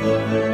Música